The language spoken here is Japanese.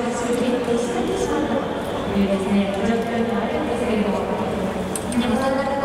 いうですね状況にもあるんですけれども。でもそんな